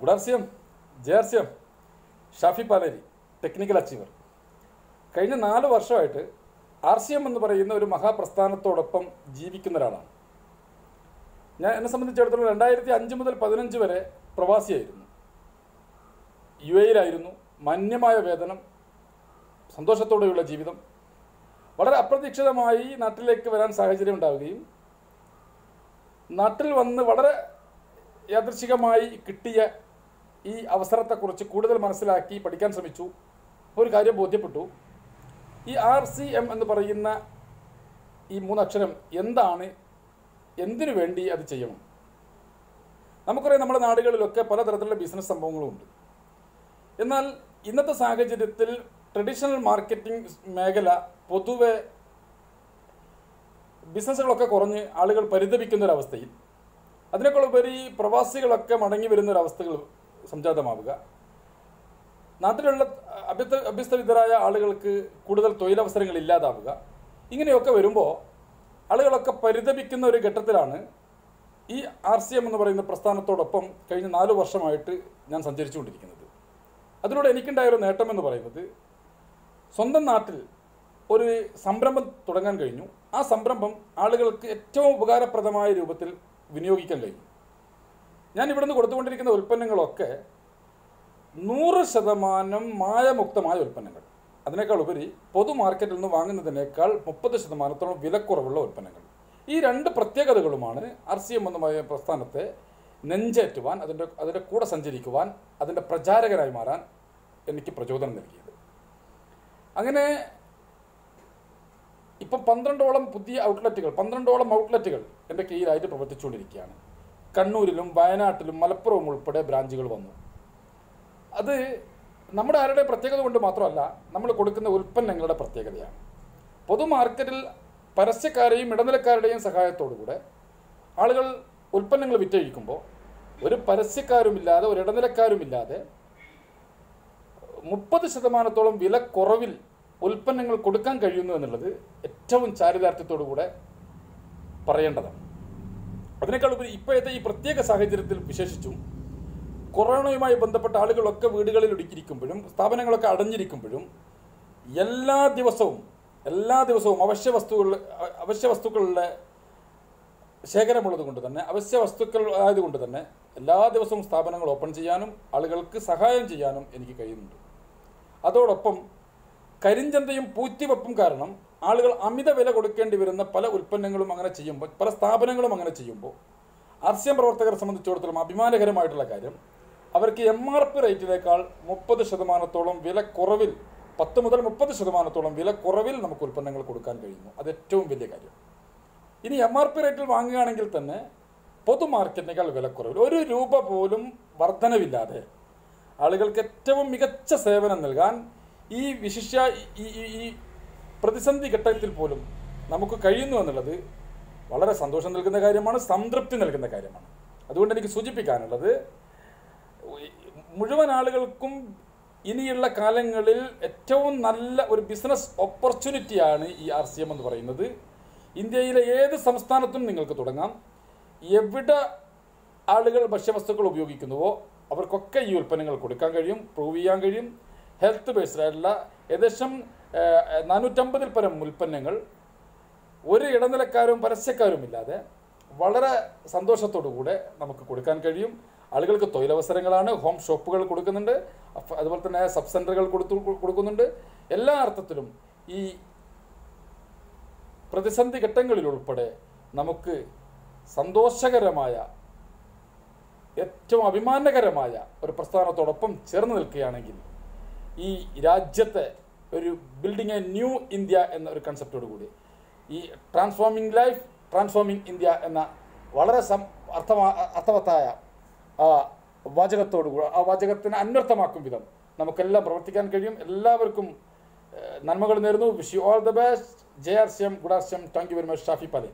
ഗുഡാർസ്യം ജയർസ്യം Shafi Paleri technical achiever കഴിഞ്ഞ നാല് വർഷമായിട്ട് ആർ സി എം എന്ന് പറയുന്ന ഒരു മഹാപ്രസ്ഥാനത്തോടൊപ്പം ജീവിക്കുന്ന ഒരാളാണ്. ഞാൻ എന്നെ സംബന്ധിച്ചിടത്തോളം രണ്ടായിരത്തി അഞ്ച് മുതൽ പതിനഞ്ച് വരെ പ്രവാസിയായിരുന്നു. യു എയിലായിരുന്നു. മാന്യമായ വേതനം സന്തോഷത്തോടെയുള്ള ജീവിതം വളരെ അപ്രതീക്ഷിതമായി നാട്ടിലേക്ക് വരാൻ സാഹചര്യം ഉണ്ടാവുകയും നാട്ടിൽ വന്ന് വളരെ യാദൃശികമായി കിട്ടിയ ഈ അവസരത്തെക്കുറിച്ച് കൂടുതൽ മനസ്സിലാക്കി പഠിക്കാൻ ശ്രമിച്ചു. ഒരു കാര്യം ബോധ്യപ്പെട്ടു. ഈ ആർ സി എം എന്ന് പറയുന്ന ഈ മൂന്നക്ഷരം എന്താണ്? എന്തിനു വേണ്ടി അത് ചെയ്യണം? നമുക്കറിയാം നമ്മുടെ നാടുകളിലൊക്കെ പലതരത്തിലുള്ള ബിസിനസ് സംഭവങ്ങളുമുണ്ട് എന്നാൽ ഇന്നത്തെ സാഹചര്യത്തിൽ ട്രഡീഷണൽ മാർക്കറ്റിംഗ് മേഖല പൊതുവെ ബിസിനസ്സുകളൊക്കെ കുറഞ്ഞ് ആളുകൾ പരിതപിക്കുന്ന ഒരവസ്ഥയിൽ അതിനേക്കാൾ ഉപരി പ്രവാസികളൊക്കെ മടങ്ങി വരുന്ന ഒരവസ്ഥകൾ സംജാതമാവുക. നാട്ടിലുള്ള അഭ്യസ്ത അഭ്യസ്തവിദ്യരായ ആളുകൾക്ക് കൂടുതൽ തൊഴിലവസരങ്ങൾ ഇല്ലാതാവുക. ഇങ്ങനെയൊക്കെ വരുമ്പോൾ ആളുകളൊക്കെ പരിതപിക്കുന്ന ഒരു ഘട്ടത്തിലാണ് ഈ ആർ സി എം എന്ന് പറയുന്ന പ്രസ്ഥാനത്തോടൊപ്പം കഴിഞ്ഞ നാല് വർഷമായിട്ട് ഞാൻ സഞ്ചരിച്ചുകൊണ്ടിരിക്കുന്നത്. അതിലൂടെ എനിക്കുണ്ടായ ഒരു നേട്ടം എന്ന് പറയുന്നത് സ്വന്തം നാട്ടിൽ ഒരു സംരംഭം തുടങ്ങാൻ കഴിഞ്ഞു. ആ സംരംഭം ആളുകൾക്ക് ഏറ്റവും ഉപകാരപ്രദമായ രൂപത്തിൽ വിനിയോഗിക്കാൻ കഴിഞ്ഞു. ഞാൻ ഇവിടുന്ന് കൊടുത്തുകൊണ്ടിരിക്കുന്ന ഉൽപ്പന്നങ്ങളൊക്കെ നൂറ് ശതമാനം മായമുക്തമായ ഉൽപ്പന്നങ്ങൾ. അതിനേക്കാൾ ഉപരി പൊതു മാർക്കറ്റിൽ നിന്ന് വാങ്ങുന്നതിനേക്കാൾ മുപ്പത് ശതമാനത്തോളം വിലക്കുറവുള്ള ഉൽപ്പന്നങ്ങൾ. ഈ രണ്ട് പ്രത്യേകതകളുമാണ് ആർ സി എം എന്ന പ്രസ്ഥാനത്തെ നെഞ്ചേറ്റുവാൻ അതിന്റെ അതിന്റെ കൂടെ സഞ്ചരിക്കുവാൻ അതിന്റെ പ്രചാരകരായി മാറാൻ എനിക്ക് പ്രചോദനം നൽകിയത്. അങ്ങനെ ഇപ്പം പന്ത്രണ്ടോളം പുതിയ ഔട്ട്ലെറ്റുകൾ പന്ത്രണ്ടോളം ഔട്ട്ലെറ്റുകൾ എന്റെ കീഴിലായിട്ട് പ്രവർത്തിച്ചുകൊണ്ടിരിക്കുകയാണ്. കണ്ണൂരിലും വയനാട്ടിലും മലപ്പുറവും ഉൾപ്പെടെ ബ്രാഞ്ചുകൾ വന്നു. അത് നമ്മുടെ ആരുടെ പ്രത്യേകത കൊണ്ട് മാത്രമല്ല നമ്മൾ കൊടുക്കുന്ന ഉൽപ്പന്നങ്ങളുടെ പ്രത്യേകതയാണ്. പൊതു മാർക്കറ്റിൽ പരസ്യക്കാരെയും ഇടനിലക്കാരുടെയും സഹായത്തോടുകൂടെ ആളുകൾ ഉൽപ്പന്നങ്ങൾ വിറ്റഴിക്കുമ്പോൾ ഒരു പരസ്യക്കാരുമില്ലാതെ ഒരു ഇടനിലക്കാരുമില്ലാതെ മുപ്പത് ശതമാനത്തോളം വില കുറവിൽ ഉൽപ്പന്നങ്ങൾ കൊടുക്കാൻ കഴിയുന്നു എന്നുള്ളത് ഏറ്റവും ചാരിതാർത്ഥ്യത്തോടു കൂടെ പറയേണ്ടതാണ്. അതിനേക്കാൾ ഉപരി ഇപ്പോഴത്തെ ഈ പ്രത്യേക സാഹചര്യത്തിൽ വിശേഷിച്ചും കൊറോണയുമായി ബന്ധപ്പെട്ട ആളുകളൊക്കെ വീടുകളിൽ ഒടുക്കിയിരിക്കുമ്പോഴും സ്ഥാപനങ്ങളൊക്കെ അടഞ്ഞിരിക്കുമ്പോഴും എല്ലാ ദിവസവും എല്ലാ ദിവസവും അവശ്യ വസ്തുക്കൾ അവശ്യ വസ്തുക്കളുടെ ശേഖരമുള്ളത് കൊണ്ട് തന്നെ അവശ്യ വസ്തുക്കൾ ആയതുകൊണ്ട് തന്നെ എല്ലാ ദിവസവും സ്ഥാപനങ്ങൾ ഓപ്പൺ ചെയ്യാനും ആളുകൾക്ക് സഹായം ചെയ്യാനും എനിക്ക് കഴിയുന്നുണ്ട്. അതോടൊപ്പം കരിഞ്ചന്തയും പൂത്തിവെപ്പും കാരണം ആളുകൾ അമിത വില കൊടുക്കേണ്ടി വരുന്ന പല ഉൽപ്പന്നങ്ങളും അങ്ങനെ ചെയ്യുമ്പോൾ പല സ്ഥാപനങ്ങളും അങ്ങനെ ചെയ്യുമ്പോൾ അർസ്യം പ്രവർത്തകരെ സംബന്ധിച്ചിടത്തോളം അഭിമാനകരമായിട്ടുള്ള കാര്യം അവർക്ക് എം ആർ പി റേറ്റിനേക്കാൾ മുപ്പത് ശതമാനത്തോളം വില കുറവിൽ പത്ത് മുതൽ മുപ്പത് ശതമാനത്തോളം വില കുറവിൽ നമുക്ക് ഉൽപ്പന്നങ്ങൾ കൊടുക്കാൻ കഴിയുന്നു. അത് ഏറ്റവും വലിയ കാര്യം. ഇനി എം ആർ പി റേറ്റിൽ വാങ്ങുകയാണെങ്കിൽ തന്നെ പൊതു മാർക്കറ്റിനേക്കാൾ വിലക്കുറവിൽ ഒരു രൂപ പോലും വർധനവില്ലാതെ ആളുകൾക്ക് ഏറ്റവും മികച്ച സേവനം നൽകാൻ ഈ വിശിഷ്യ ഈ പ്രതിസന്ധി ഘട്ടത്തിൽ പോലും നമുക്ക് കഴിയുന്നു എന്നുള്ളത് വളരെ സന്തോഷം നൽകുന്ന കാര്യമാണ് സംതൃപ്തി നൽകുന്ന കാര്യമാണ്. അതുകൊണ്ട് എനിക്ക് സൂചിപ്പിക്കാനുള്ളത് മുഴുവൻ ആളുകൾക്കും ഇനിയുള്ള കാലങ്ങളിൽ ഏറ്റവും നല്ല ഒരു ബിസിനസ് ഓപ്പർച്യൂണിറ്റിയാണ് ഈ ആർ സി എം എന്ന് പറയുന്നത്. ഇന്ത്യയിലെ ഏത് സംസ്ഥാനത്തും നിങ്ങൾക്ക് തുടങ്ങാം. എവിടെ ആളുകൾ ഭക്ഷ്യവസ്തുക്കൾ ഉപയോഗിക്കുന്നുവോ അവർക്കൊക്കെ ഈ ഉൽപ്പന്നങ്ങൾ കൊടുക്കാൻ കഴിയും പ്രൂവ് ചെയ്യാൻ കഴിയും. ഹെൽത്ത് ബേസ്ഡ് ആയിട്ടുള്ള ഏകദേശം നാനൂറ്റമ്പതിൽ പരം ഉൽപ്പന്നങ്ങൾ. ഒരു ഇടനിലക്കാരും പരസ്യക്കാരും ഇല്ലാതെ വളരെ കൂടെ നമുക്ക് കൊടുക്കാൻ കഴിയും. ആളുകൾക്ക് തൊഴിലവസരങ്ങളാണ്. ഹോം ഷോപ്പുകൾ കൊടുക്കുന്നുണ്ട്. അതുപോലെ തന്നെ സബ് സെന്ററുകൾ കൊടുത്തു കൊടുക്കുന്നുണ്ട്. എല്ലാ അർത്ഥത്തിലും ഈ പ്രതിസന്ധി ഘട്ടങ്ങളിലുൾപ്പെടെ നമുക്ക് സന്തോഷകരമായ ഏറ്റവും അഭിമാനകരമായ ഒരു പ്രസ്ഥാനത്തോടൊപ്പം ചേർന്ന് നിൽക്കുകയാണെങ്കിൽ ഈ രാജ്യത്തെ ഒരു ബിൽഡിംഗ് എ ന്യൂ ഇന്ത്യ എന്ന ഒരു കൺസെപ്റ്റോട് കൂടി. ഈ ട്രാൻസ്ഫോമിംഗ് ലൈഫ് ട്രാൻസ്ഫോമിംഗ് ഇന്ത്യ എന്ന വളരെ സം അർത്ഥമാ അർത്ഥവത്തായ വാചകത്തോടു കൂടി ആ വാചകത്തിന് അന്വർത്ഥമാക്കും വിധം നമുക്കെല്ലാം പ്രവർത്തിക്കാൻ കഴിയും. എല്ലാവർക്കും നന്മകൾ നേരുന്നു. Wish you all the best J R C M good R C M thank you very much Shafi പലേ.